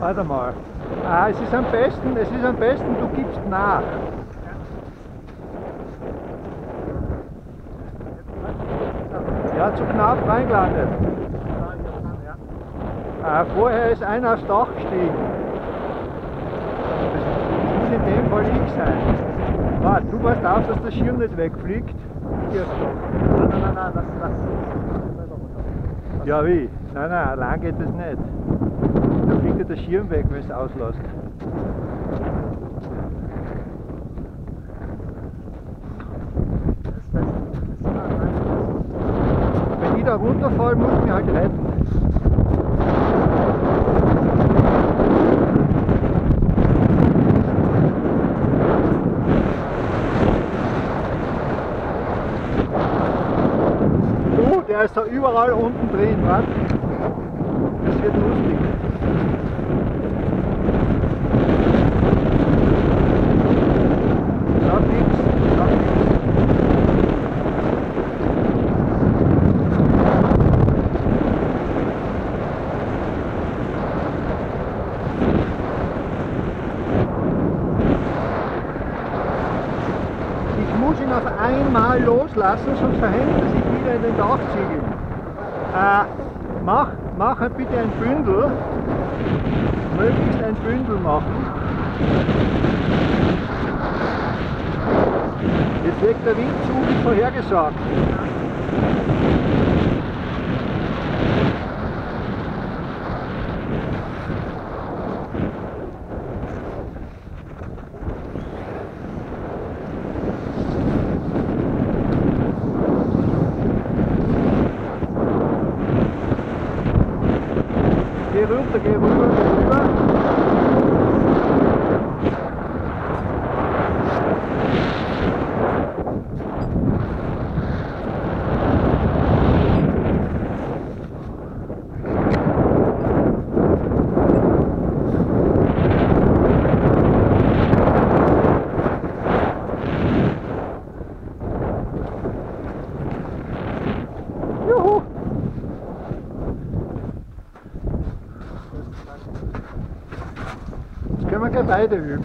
Warte mal. Ah, es ist am besten, es ist am besten, du gibst nach. Ja, zu knapp reingelandet. Ah, vorher ist einer aufs Dach gestiegen. Das, muss in dem Fall ich sein. Warte, du weißt auf, dass der Schirm nicht wegfliegt. Hier. Nein, nein, nein, das, das, das Ja, wie? Nein, nein, allein geht das nicht. Da fliegt ja der Schirm weg, wenn es auslässt. Wenn ich da runterfall, muss ich mich halt retten. Du, der ist da überall unten drin, was? Einmal loslassen, sonst verhängt er sich wieder in den Dachziegel. Äh, mach, mach bitte ein Bündel. Möglichst ein Bündel machen. Jetzt legt der Wind zu, wie vorhergesagt. portuguesa. 白的人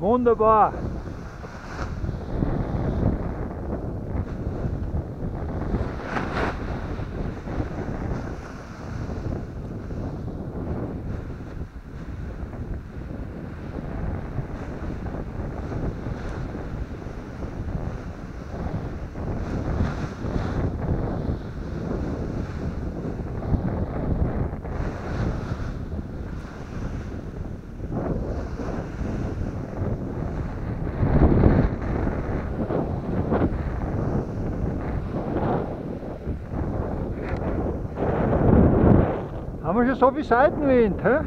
Wunderbar. Wir schon so viel Seitenwind, hä?